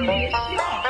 别笑。